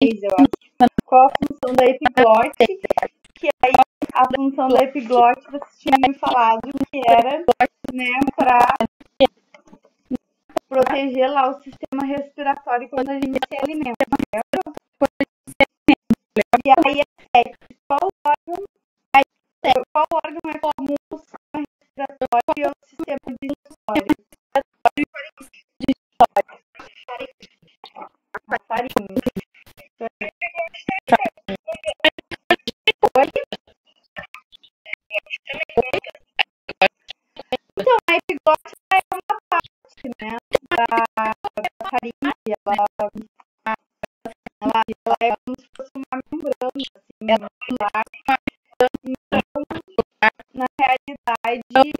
acho. Qual a função da epiglote? Que aí a função da epiglote vocês tinham falado que era né, para proteger lá o sistema respiratório quando a gente se alimenta. Lembra? E aí é como se fosse uma membrana, assim, ela então, na realidade,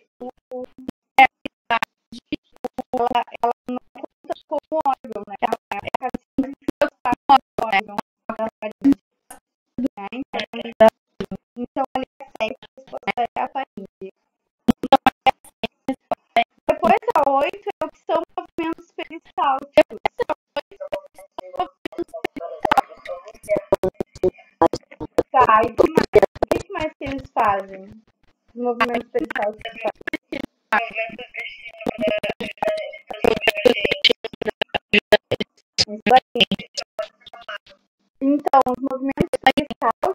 Então, os movimentos peristálticos,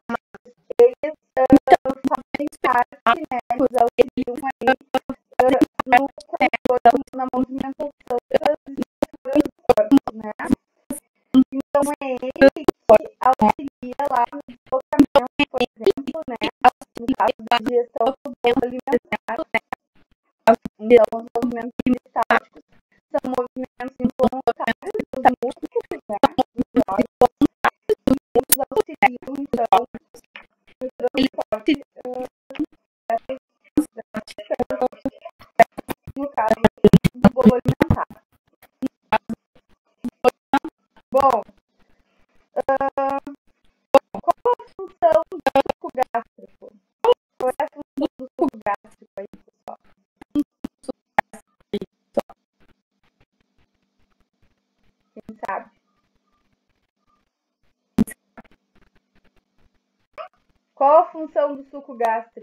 eles uh, fazem parte, né, eles auxiliam aí no controle, na movimentação das estruturas do corpo, né? Então, é ele que auxilia lá no deslocamento, por exemplo, né, no caso da digestão do. Então, suco gástrico?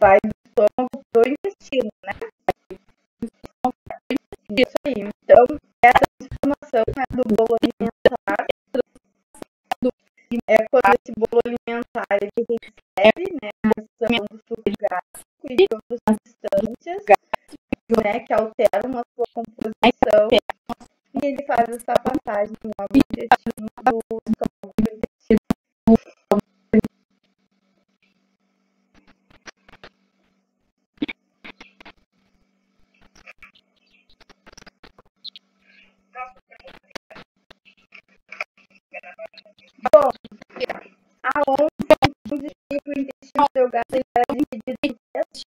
vai do estômago pro intestino, né? Isso aí. Então, essa transformação né, do bolo alimentar é quando esse bolo alimentar ele recebe né, a ação do suco gástrico e de outras substâncias né, que alteram a sua composição e ele faz essa passagem no intestino do estômago onça, o intestino delgado, ele era dividido em três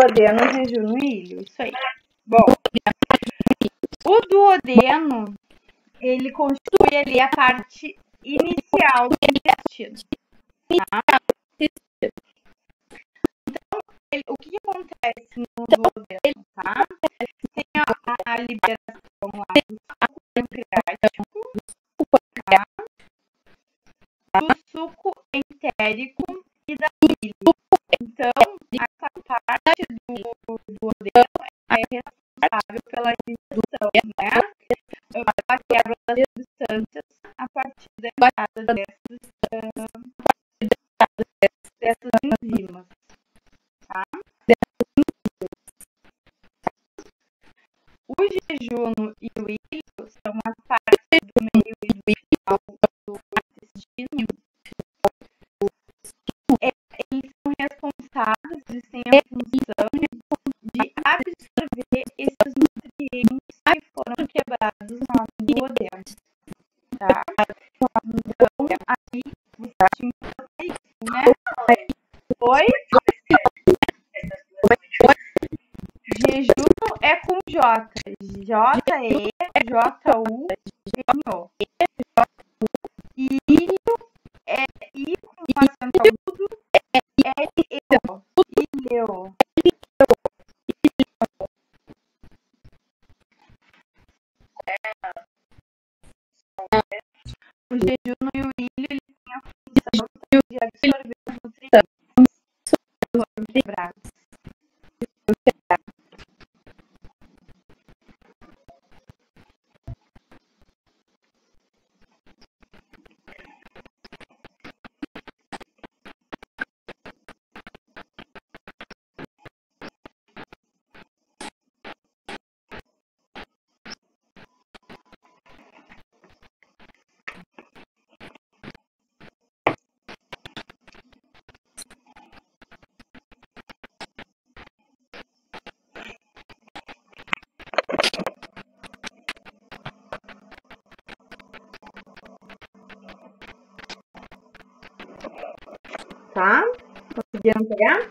Duodeno, e ilho, isso aí. Bom, o duodeno, ele constitui ali a parte inicial do intestino. Tá? Então, ele- o que, acontece no duodeno, tá? Tem a, a liberação lá do pancreático, tá? do suco entérico né? Pela quebra das substâncias a partir da entrada dessas, com Tá? Conseguiram pegar?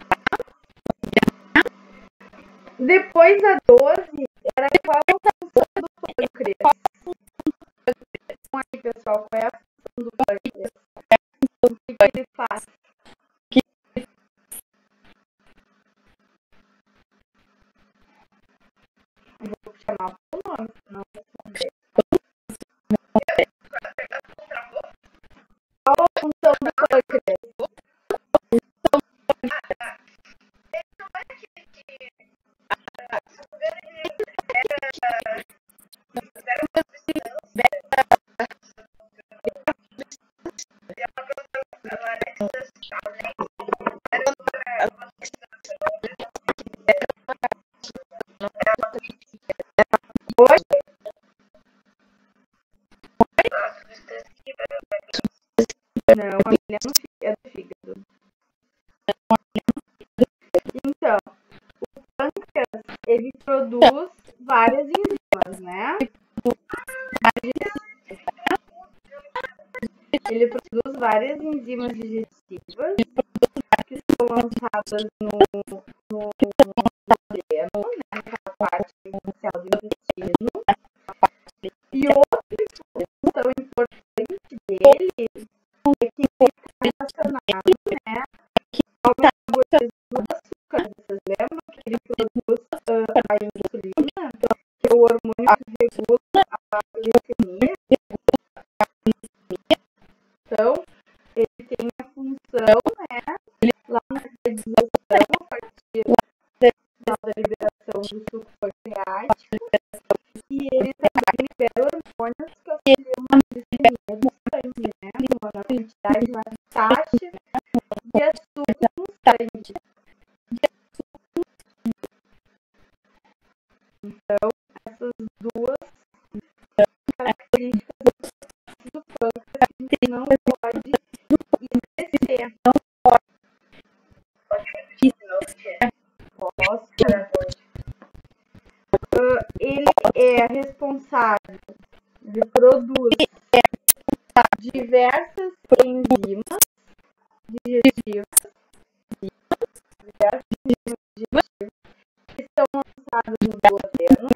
Depois da 12, era qual a função do pâncreas? Então, aí, pessoal, qual é a função do pâncreas? O que, que ele faz? Eu Vou chamar pelo nome, senão ele é, do fígado. Então, o pâncreas, ele produz várias enzimas, né? Ele produz várias enzimas digestivas que são lançadas no, no, Então, ele tem a função, né? Lá na diversas enzimas digestivas, diversas enzimas digestivas que são lançadas no duodeno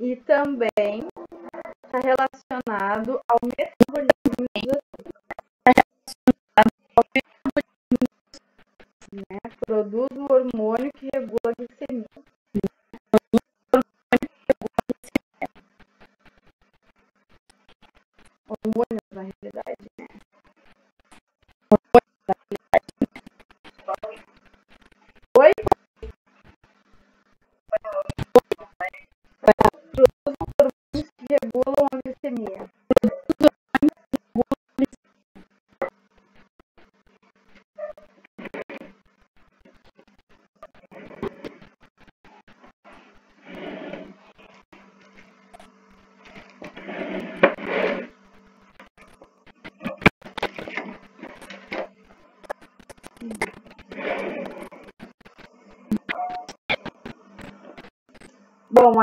e também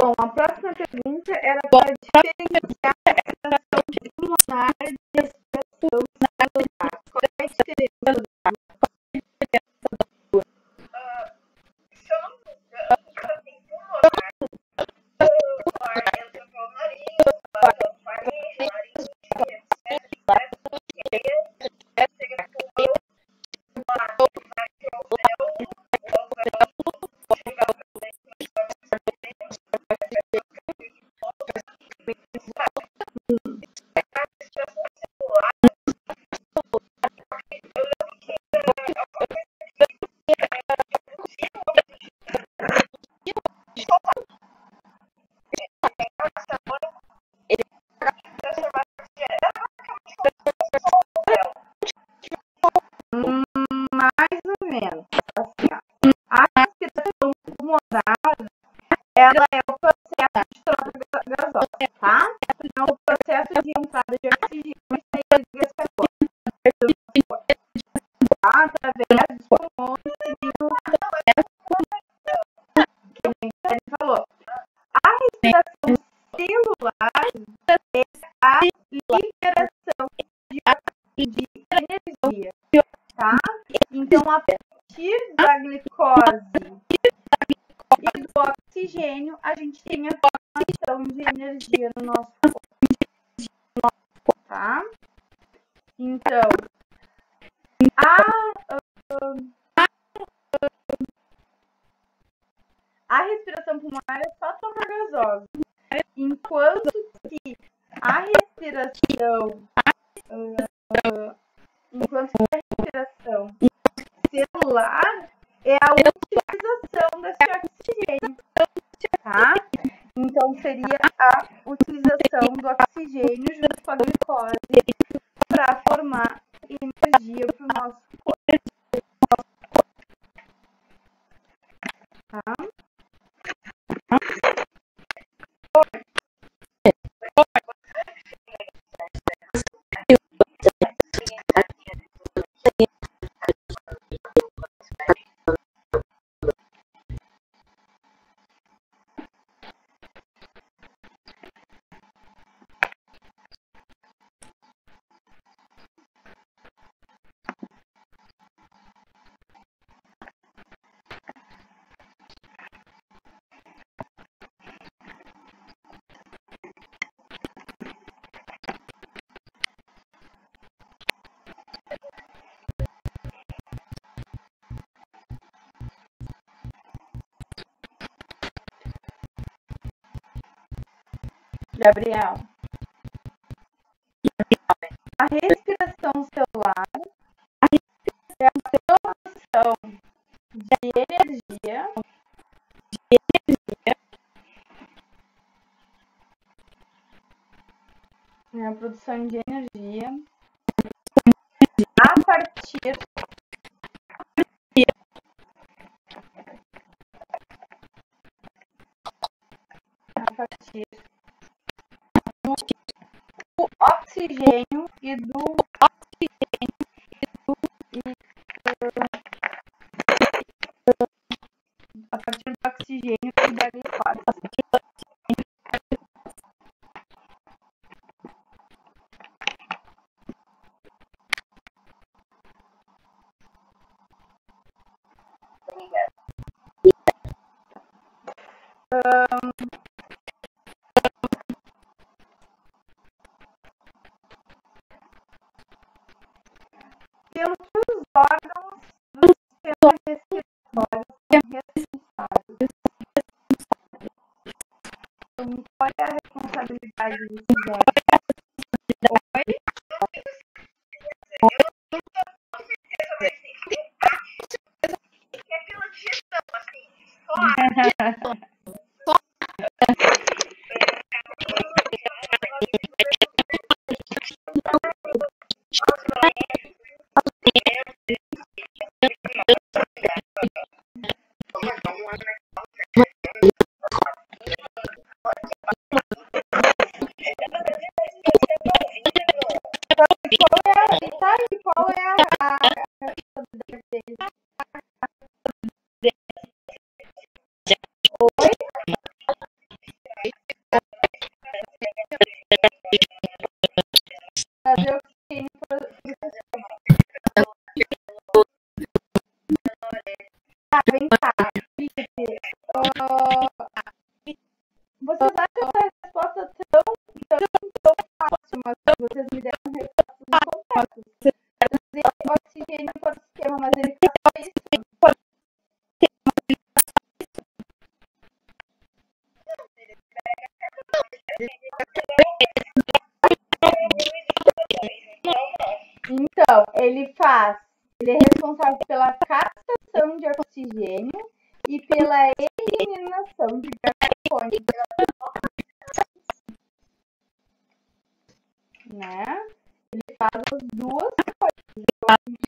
Bom, a próxima pergunta era para diferenciar Então, a partir da glicose e do oxigênio, a gente tem a formação de energia no nosso corpo, tá? Então, a, a respiração pulmonar é só tomar gasosa, enquanto que a respiração ah, enquanto que a respiração celular é a utilização desse oxigênio, tá? Então, seria a utilização do oxigênio junto com a glicose para formar energia para o nosso Gabriel, a respiração né? Ele faz as duas coisas. Eu acho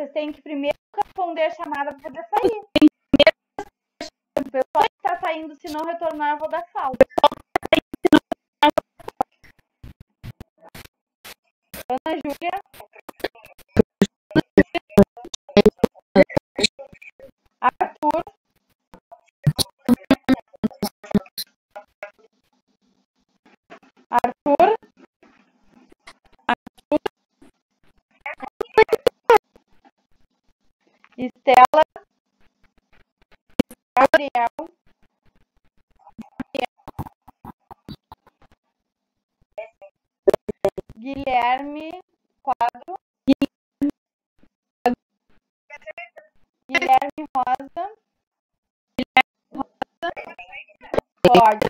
vocês têm que primeiro responder a chamada para poder sair. O pessoal que está saindo, se não retornar, eu vou dar falta. Ana Júlia. hard